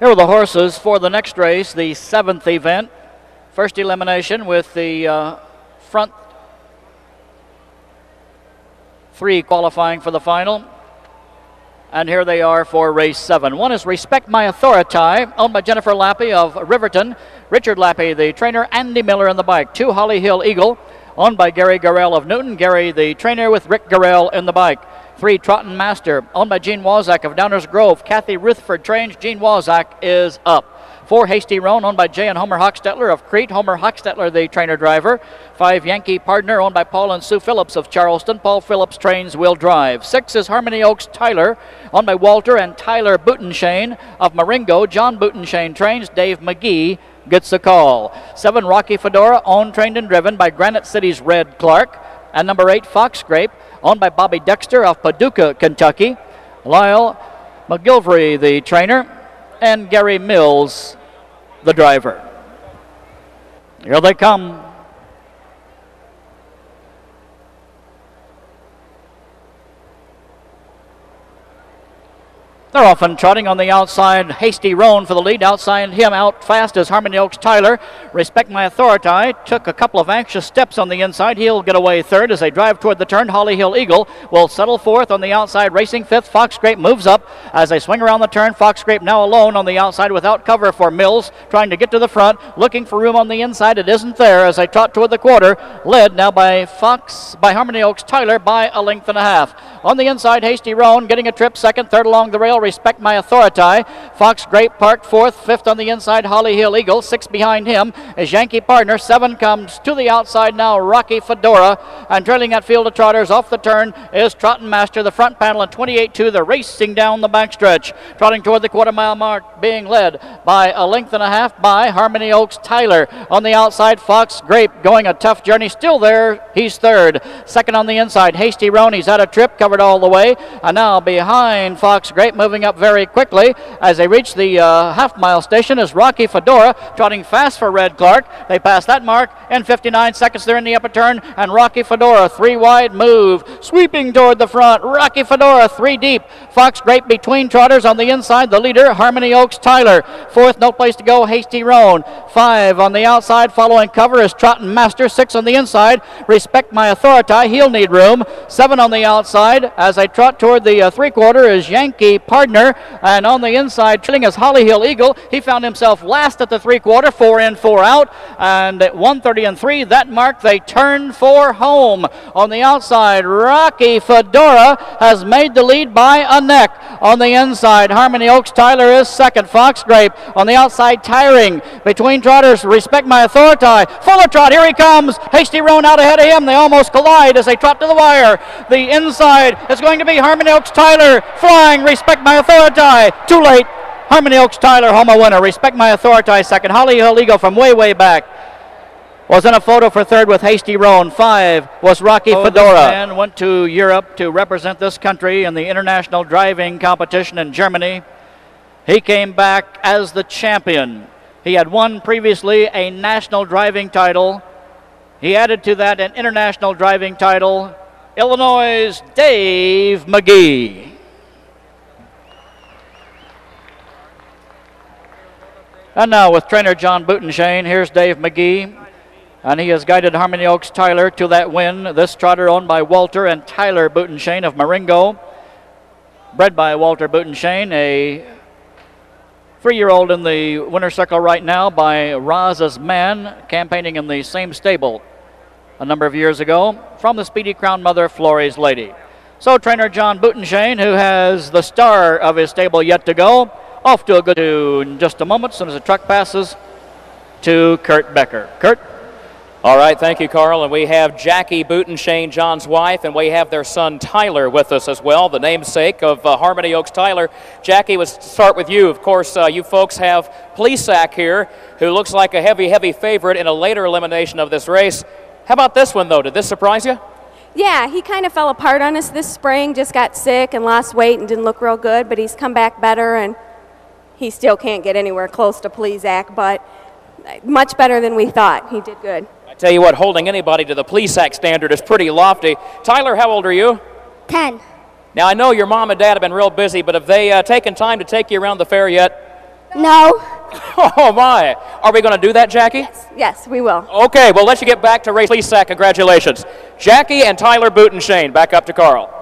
Here are the horses for the next race, the seventh event. First elimination with the uh, front three qualifying for the final. And here they are for race seven. One is Respect My Authority, owned by Jennifer Lappy of Riverton. Richard Lappy, the trainer, Andy Miller in the bike. Two Holly Hill Eagle, owned by Gary Garrell of Newton. Gary, the trainer, with Rick Garrell in the bike. Three, Trotton Master, owned by Gene Wazak of Downers Grove. Kathy Rutherford trains. Gene Wazak is up. Four, Hasty Roan, owned by Jay and Homer Hochstetler of Crete. Homer Hochstetler, the trainer driver. Five, Yankee Partner, owned by Paul and Sue Phillips of Charleston. Paul Phillips trains will drive. Six is Harmony Oaks Tyler, owned by Walter and Tyler Butenschoen of Marengo. John Butenschoen trains. Dave Magee gets the call. Seven, Rocky Fedora, owned, trained, and driven by Granite City's Red Clark. And number eight, Fox Grape, owned by Bobby Dexter of Paducah, Kentucky. Lyle McGilvery, the trainer, and Gary Mills, the driver. Here they come. They're often trotting on the outside. Hasty Roan for the lead. Outside him, out fast as Harmony Oaks Tyler. Respect My Authority took a couple of anxious steps on the inside. He'll get away third as they drive toward the turn. Holly Hill Eagle will settle fourth on the outside. Racing fifth. Fox Grape moves up as they swing around the turn. Fox Grape now alone on the outside without cover for Mills, trying to get to the front, looking for room on the inside. It isn't there as they trot toward the quarter. Led now by Fox, by Harmony Oaks Tyler by a length and a half. On the inside, Hasty Roan getting a trip second, third along the rail. Respect My Authority. Fox Grape parked fourth, fifth on the inside, Holly Hill Eagle. Six behind him is Yankee Partner. Seven comes to the outside now, Rocky Fedora. And trailing that field of trotters off the turn is Trotton Master, the front panel, and 28 2. They're racing down the backstretch. Trotting toward the quarter mile mark, being led by a length and a half by Harmony Oaks Tyler. On the outside, Fox Grape going a tough journey. Still there, he's third. Second on the inside, Hasty Roan. He's out of trip, covered all the way. And now behind Fox Grape, moving up very quickly as they reach the uh, half mile station is Rocky Fedora trotting fast for Red Clark. They pass that mark in 59 seconds. They're in the upper turn and Rocky Fedora three wide move sweeping toward the front. Rocky Fedora three deep. Fox Grape between trotters on the inside. The leader Harmony Oaks Tyler. Fourth, no place to go. Hasty Roan. Five on the outside following cover is Trotton Master. Six on the inside. Respect my authority. He'll need room. Seven on the outside as they trot toward the uh, three quarter is Yankee Partner. And on the inside, trailing is Holly Hill Eagle. He found himself last at the three quarter, four in, four out. And at 130 and three, that mark, they turn for home. On the outside, Rocky Fedora has made the lead by a neck. On the inside, Harmony Oaks Tyler is second. Fox Grape on the outside, tiring between trotters. Respect my authority. Fuller trot, here he comes. Hasty Roan out ahead of him. They almost collide as they trot to the wire. The inside is going to be Harmony Oaks Tyler flying. Respect my authority. Too late. Harmony Oaks Tyler, home a winner. Respect my authority second. Holly Hill Eagle from way, way back was in a photo for third with Hasty Roan. Five was Rocky oh, Fedora. And went to Europe to represent this country in the international driving competition in Germany. He came back as the champion. He had won previously a national driving title. He added to that an international driving title. Illinois' Dave Magee. And now with trainer John Butenschoen, here's Dave Magee. And he has guided Harmony Oaks Tyler to that win. This trotter owned by Walter and Tyler Butenschoen of Marengo. Bred by Walter Butenschoen, a three-year-old in the winner circle right now by Raz's man, campaigning in the same stable a number of years ago from the Speedy Crown Mother Flores Lady. So trainer John Butenschoen, who has the star of his stable yet to go, off to a good in just a moment as soon as the truck passes to Kurt Becker. Kurt? All right, thank you, Carl. And we have Jackie Butenschoen, John's wife, and we have their son Tyler with us as well, the namesake of uh, Harmony Oaks Tyler. Jackie, let's start with you. Of course, uh, you folks have Plesac here, who looks like a heavy, heavy favorite in a later elimination of this race. How about this one, though? Did this surprise you? Yeah, he kind of fell apart on us this spring, just got sick and lost weight and didn't look real good, but he's come back better, and he still can't get anywhere close to Plesac, but much better than we thought. He did good. Tell you what, holding anybody to the Plesac standard is pretty lofty. Tyler, how old are you? Ten. Now, I know your mom and dad have been real busy, but have they uh, taken time to take you around the fair yet? No. Oh, my. Are we going to do that, Jackie? Yes, we will. Okay, we'll let you get back to race. Plesac, congratulations. Jackie and Tyler Butenschoen back up to Carl.